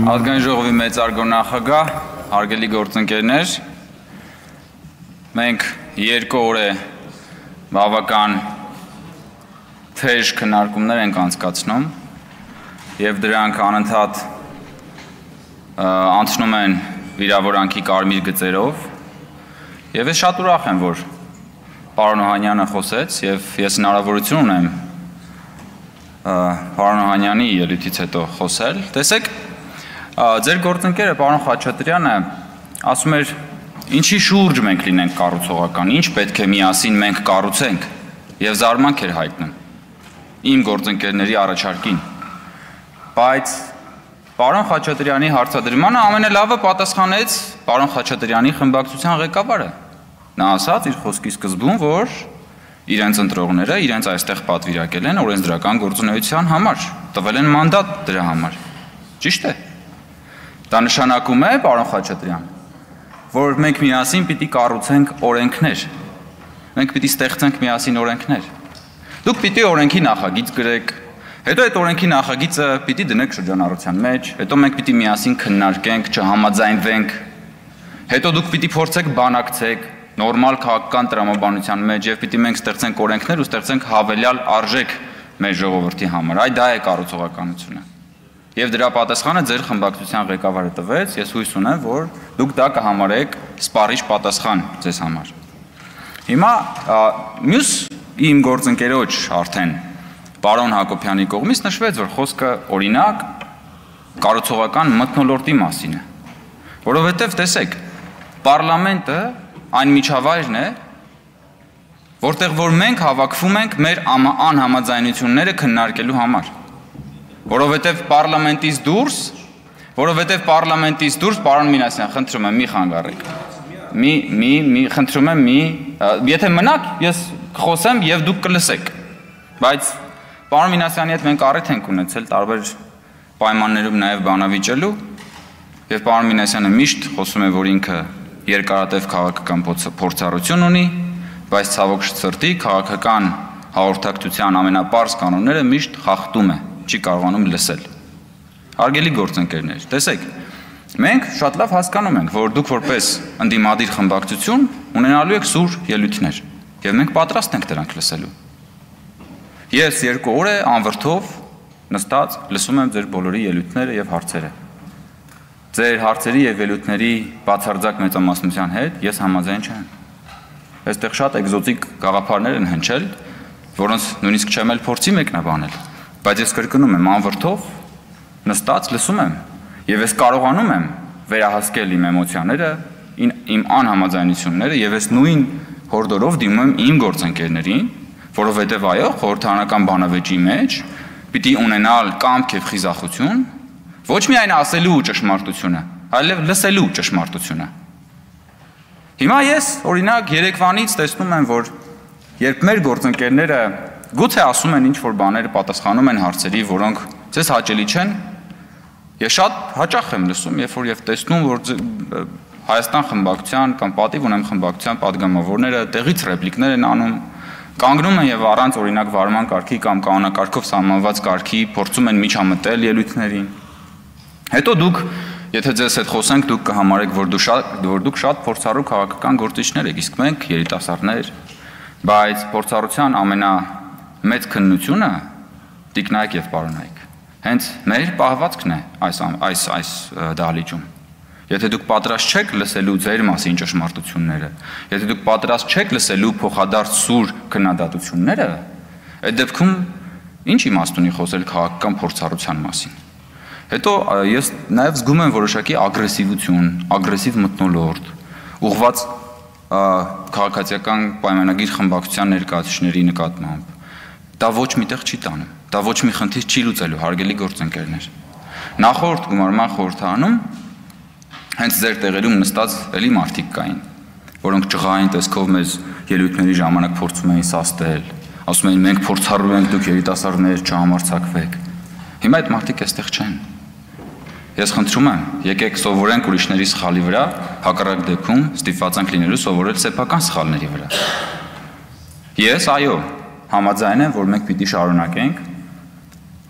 Ազգային ժողովի մեծարգո նախագահ, հարգելի գործընկերներ, մենք երկու օր է բավական թեժ քննարկումներ ենք անցկացնում եւ դրանք անընդհատ անցնում են վիրավորանքի կարմիր գծերով եւ ես շատ ուրախ եմ որ պարոն Օհանյանը խոսեց եւ ես հնարավորություն ունեմ պարոն Օհանյանի ելույթից հետո խոսել տեսեք Ձեր գործընկերը պարոն Խաչատրյանը ասում էր ինչի շուրջ մենք լինենք կառուցողական, ինչ պետք է միասին մենք կառուցենք եւ զարմանք էր հայտնում իմ գործընկերների առաջարկին։ Բայց պարոն Խաչատրյանի հարցադրմանը ամենալավը պատասխանեց պարոն Խաչատրյանի խմբակցության ղեկավարը։ Նա ասաց իր խոսքի սկզբում, որ իրենց ընտրողները իրենց այստեղ պատվիրակել են օրենսդրական գործունեության համար, տվել են մանդատ դրա համար։ Ճիշտ է։ Դա նշանակում է, պարոն Խաչատրյան, որ մենք միասին պիտի կառուցենք օրենքներ։ Մենք պիտի ստեղծենք միասին օրենքներ։ Դուք պիտի օրենքի նախագիծ գրեք, հետո այդ օրենքի նախագիծը պիտի դնեք շրջանառության մեջ, հետո մենք պիտի միասին քննարկենք, չհամաձայնվենք։ Հետո դուք պիտի փորձեք բանակցեք նորմալ քաղաքական տրամաբանության մեջ եւ պիտի մենք ստեղծենք օրենքներ ու ստեղծենք հավելյալ արժեք մեր ժողովրդի համար։ Այ դա է կառուցողականությունը։ Եվ դրա պատասխանը ձեր խմբակցության ղեկավարը տվեց, ես հույս ունեմ, որ դուք դա կհամարեք սպառիչ պատասխան ձեզ համար։ Հիմա մյուս իմ գործընկերոջ արդեն պարոն Հակոբյանի կողմից նշվեց, որ խոսքը օրինակ կառուցողական մթնոլորտի մասին է։ Որովհետև տեսեք, պարլամենտը այն միջավայրն է, որտեղ որ մենք հավաքվում ենք մեր անհամաձայնությունները քննարկելու համար որովհետև պարլամենտից դուրս, որովհետև պարլամենտից դուրս պարոն Մինասյան, խնդրում եմ, մի խանգարեք։ Մի մի մի խնդրում եմ, մի եթե մնաք, ես կխոսեմ եւ դուք կլսեք։ Բայց պարոն Մինասյանի հետ մենք առիթ ենք ունեցել տարբեր պայմաններում նաեւ բանավիճելու եւ պարոն Մինասյանը միշտ խոսում է, որ ինքը երկարատև քաղաքական փորձառություն ունի, բայց ցավոք սրտի քաղաքական հաղորդակցության ամենապարզ կանոնները միշտ խախտում է չի կարողանում լսել։ Հարգելի գործընկերներ, տեսեք, մենք շատ լավ հասկանում ենք, որ դուք որպես ընդդիմադիր խմբակցություն ունենալու եք սուր ելույթներ, եւ մենք պատրաստ ենք դրանք լսելու։ Ես երկու օր է անվրդով նստած լսում եմ ձեր բոլորի ելույթները եւ հարցերը։ Ձեր հարցերի եւ ելույթների բացարձակ մեծամասնության հետ ես համաձայն չեմ։ Այստեղ շատ էկզոտիկ գաղափարներ են հնչել, որոնց նույնիսկ չեմ էլ փորձի մեկնաբանել։ Բայց ես կրկնում եմ, անվրդով նստած լսում եմ եւ ես կարողանում եմ վերահասկել իմ էմոցիաները, իմ անհամաձայնությունները եւ ես նույն հորդորով դիմում եմ իմ գործընկերներին, որովհետեւ այո, խորհրդանական բանավեճի մեջ պիտի ունենալ կամք եւ խիզախություն, ոչ միայն ասելու ճշմարտությունը, այլև լսելու ճշմարտությունը։ Հիմա ես օրինակ Երևանից տեսնում եմ, որ երբ մեր գործընկերները Գուցե ասում են ինչ որ բաներ պատասխանում են հարցերի, որոնք ձեզ հաճելի չեն։ Ես շատ հաճախ եմ լսում, երբ որ եւ տեսնում, որ Հայաստան խմբակցության կամ պատիվ ունեմ խմբակցության падգամավորները տեղից ռեպլիկներ են անում, կանգնում են եւ առանց օրինակ վարման կարգի կամ կանոնակարգով սահմանված կարգի փորձում են միջամտել ելույթներին։ Հետո դուք Եթե ձեզ հետ խոսենք, դուք կհամարեք, որ դու շատ որ դուք շատ փորձառու քաղաքական գործիչներ եք, իսկ մենք երիտասարդներ, բայց փորձառության ամենա մեծ քննությունը տիկնայք եւ պարոնայք։ Հենց մեր պահվածքն է այս այս այս դահլիճում։ Եթե դուք պատրաստ չեք լսելու ձեր մասին ճշմարտությունները, եթե դուք պատրաստ չեք լսելու փոխադարձ սուր քննադատությունները, այդ դեպքում ինչ իմաստ ունի խոսել քաղաքական փորձառության մասին։ Հետո ես նաև զգում եմ որոշակի ագրեսիվություն, ագրեսիվ մտնոլորտ, ուղված քաղաքացիական պայմանագիր խմբակցության ներկայացուցիչների նկատմամբ դա ոչ միտեղ չի տանում։ Դա ոչ մի խնդիր չի լուծելու, հարգելի գործընկերներ։ Նախորդ գումարման խորհրդանում հենց ձեր տեղերում նստած էլի մարդիկ կային, որոնք ճղային տեսքով մեզ ելույթների ժամանակ փորձում էին սաստել, ասում էին մենք փորձառու ենք, դուք երիտասարդներ չհամարցակվեք։ Հիմա այդ մարդիկ այստեղ չեն։ Ես խնդրում եմ, եկեք սովորենք ուրիշների սխալի վրա, հակառակ դեպքում ստիպված ենք լինելու սովորել սեփական սխալների վրա։ Ես այո, համաձայն եմ, որ մենք պիտի շարունակենք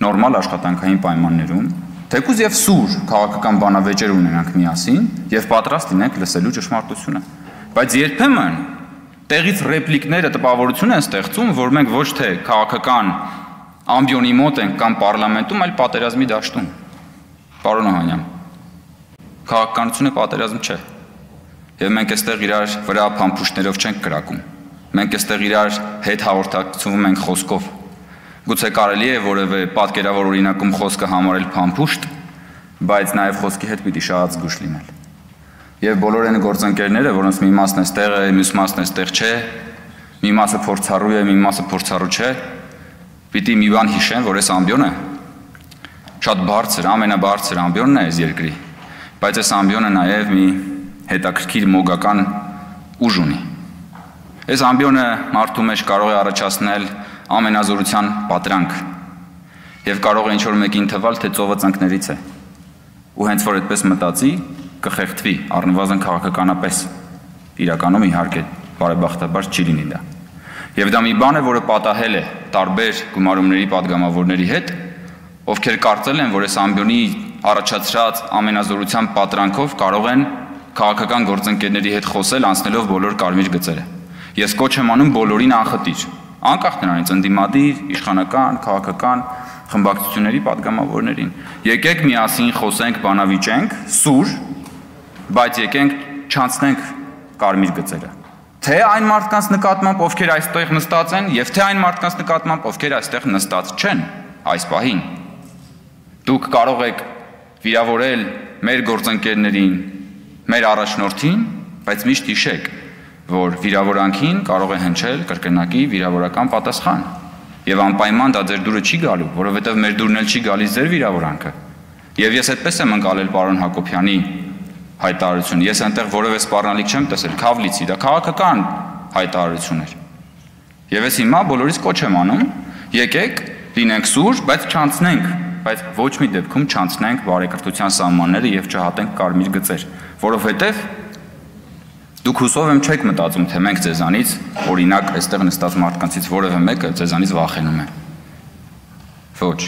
նորմալ աշխատանքային պայմաններում Թեկուզ եւ սուր քաղաքական բանավեճեր ունենանք միասին եւ պատրաստ լինենք լսելու ճշմարտությունը։ Բայց երբեմն տեղից ռեպլիկները տպավորություն են ստեղծում, որ մենք ոչ թե քաղաքական ամբիոնի մոտ ենք կամ պարլամենտում, այլ պատերազմի դաշտում։ Պարոն Օհանյան, քաղաքականությունը պատերազմ չէ։ Եվ մենք այստեղ իրար վրա փամփուշտներով չենք կրակում։ Մենք այստեղ իրար հետ հաղորդակցվում ենք խոսքով Գուցե կարելի է որևէ պատկերավոր օրինակում խոսքը համարել փամփուշտ, բայց նաև խոսքի հետ պիտի շահած զգուշ լինել։ Եվ բոլոր այն գործընկերները, որոնց մի մասն էստեղ է, մյուս մասն էստեղ չէ, մի մասը փորձառու է, մի մասը փորձառու չէ, պիտի մի բան հիշեն, որ այս ամբիոնը շատ բարձր, ամենաբարձր ամբիոնն է այս երկրի, բայց այս ամբիոնը նաև մի հետաքրքիր մոգական ուժ ունի։ Այս ամբիոնը մարդու մեջ կարող է առաջացնել ամենազորության պատրանք եւ կարող է ինչ որ մեկին թվալ, թե ծովը ծնկներից է։ Ու հենց որ այդպես մտածի, կխեղդվի առնվազն քաղաքականապես։ Իրականում իհարկե բարեբախտաբար չի լինի դա։ Եվ դա մի բան է, որը պատահել է տարբեր գումարումների падգամավորների հետ, ովքեր կարծել են, որ այս ամբիոնի առաջացած ամենազորության պատրանքով կարող են քաղաքական գործընկերների հետ խոսել, անցնելով բոլոր կարմիր գծերը։ Ես կոչ եմ անում բոլորին անխտիր, անկախ նրանից ընդդիմադիր, իշխանական, քաղաքական խմբակցությունների падգամավորներին։ Եկեք միասին խոսենք, բանավիճենք, սուր, բայց եկենք չանցնենք կարմիր գծերը թե այն մարդկանց նկատմամբ, ովքեր այստեղ նստած են, եւ թե այն մարդկանց նկատմամբ, ովքեր այստեղ նստած չեն այս պահին։ Դուք կարող եք վիրավորել մեր գործընկերներին, մեր առաջնորդին, բայց միշտ հիշեք, որ վիրավորանքին կարող է հնչել կրկնակի վիրավորական պատասխան։ Եվ անպայման դա ձեր դուրը չի գալու, որովհետև մեր դուրն էլ չի գալիս ձեր վիրավորանքը։ Եվ ես այդպես եմ ընկալել պարոն Հակոբյանի հայտարարություն։ Ես այնտեղ որևէ սպառնալիք չեմ տեսել, քավլիցի, դա քաղաքական հայտարարություն էր։ Եվ ես հիմա բոլորիս կոչ եմ անում, եկեք լինենք սուր, բայց չանցնենք, բայց ոչ մի դեպքում չանցնենք բարեկրթության սահմանները եւ չհատենք կարմիր գծեր, որովհետեւ Դուք հուսով եմ չեք մտածում, թե մենք ձեզանից, օրինակ, այստեղ նստած մարդկանցից որևէ մեկը ձեզանից վախենում է։ Ոչ։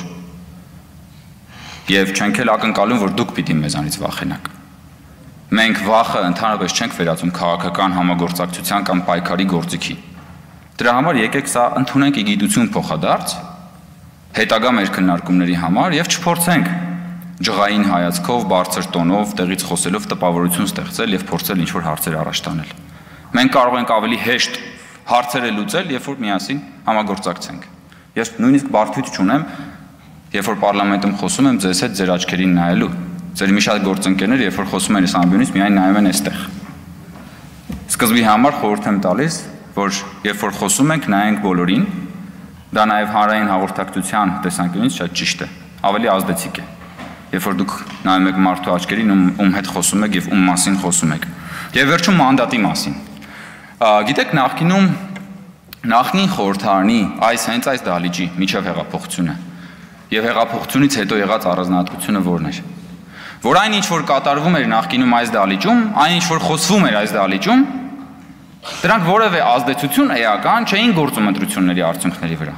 Եվ չենք էլ ակնկալում, որ դուք պիտի մեզանից վախենաք։ Մենք վախը ընդհանրապես չենք վերածում քաղաքական համագործակցության կամ պայքարի գործիքի։ Դրա համար եկեք սա ընդունենք ի գիտություն փոխադարձ հետագա մեր քննարկումների համար եւ չփորձենք ջղային հայացքով, բարձր տոնով, տեղից խոսելով տպավորություն ստեղծել եւ փորձել ինչ-որ հարցեր առաջ տանել։ Մենք կարող ենք ավելի հեշտ հարցերը լուծել, երբ որ միասին համագործակցենք։ Ես նույնիսկ բարդույթ չունեմ, երբ որ parlamentum խոսում եմ ձեզ հետ ձեր աչքերին նայելու։ Ձեր մի շատ գործընկերներ, երբ որ խոսում են այս ամբյոնից, միայն նայում են այստեղ։ Սկզբի համար խորհուրդ եմ տալիս, որ երբ որ խոսում ենք, նայենք բոլորին, դա նաև հանրային հաղորդակցության տեսանկյունից շատ ճիշտ է, ավելի ազդեցիկ է երբ որ դուք նայում եք մարդու աչքերին, ում, ում հետ խոսում եք եւ ում մասին խոսում եք։ Եվ վերջում մանդատի մասին։ Գիտեք, նախկինում նախնին խորհրդարանի այս հենց այս դալիճի միջև հեղափոխությունը եւ հեղափոխությունից հետո եղած առանձնահատկությունը որն էր։ Որ այն ինչ որ կատարվում էր նախկինում այս դալիճում, այն ինչ որ խոսվում էր այս դալիճում, դրանք որևէ ազդեցություն էական չէին գործում ընտրությունների արդյունքների վրա։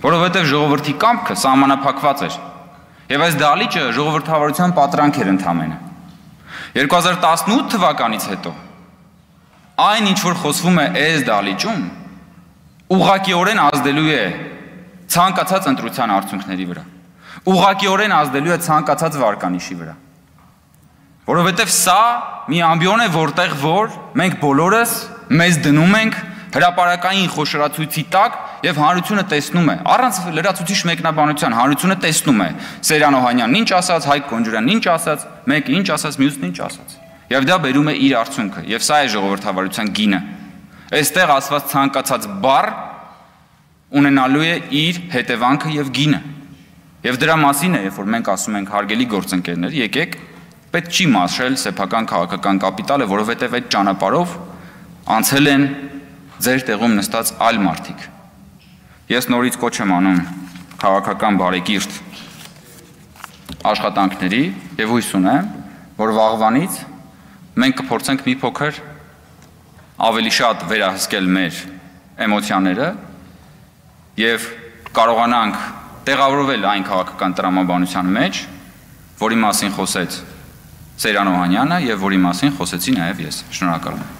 Որովհետև ժողովրդի կամքը սահմանափակված էր Եվ այս դալիճը ժողովրդավարության պատրանք էր ընդամենը։ 2018 թվականից հետո այն ինչ որ խոսվում է այս դալիճում ուղղակիորեն ազդելու է ցանկացած ընտրության արդյունքների վրա։ Ուղղակիորեն ազդելու է ցանկացած վարկանիշի վրա։ Որովհետև սա մի ամբիոն է, որտեղ որ մենք բոլորս մեզ դնում ենք հրաապարակային խոշորացույցի տակ եւ հանրությունը տեսնում է առանց լրացուցիչ մեկնաբանության հանրությունը տեսնում է Սերյան Օհանյանն ինչ ասաց, Հայկ Կոնջուրյանն ինչ ասաց, մեկը ինչ ասաց, մյուսն ինչ ասաց։ Եվ դա բերում է իր արդյունքը եւ սա է ժողովրդավարության գինը։ Այստեղ ասված ցանկացած բառ ունենալու է իր հետևանքը եւ գինը։ Եվ դրա մասին է, երբ որ մենք ասում ենք հարգելի գործընկերներ, եկեք պետք չի մաշել սեփական քաղաքական կապիտալը, որովհետև այդ ճանապարհով անցել են ձեր տեղում նստած այլ մարդիկ։ Ես նորից կոչ եմ անում քաղաքական բարեկիրթ աշխատանքների եւ հույս ունեմ, որ վաղվանից մենք կփորձենք մի փոքր ավելի շատ վերահսկել մեր էմոցիաները եւ կարողանանք տեղավորվել այն քաղաքական տրամաբանության մեջ, որի մասին խոսեց Սերան Օհանյանը եւ որի մասին խոսեցի նաեւ ես։ Շնորհակալ եմ։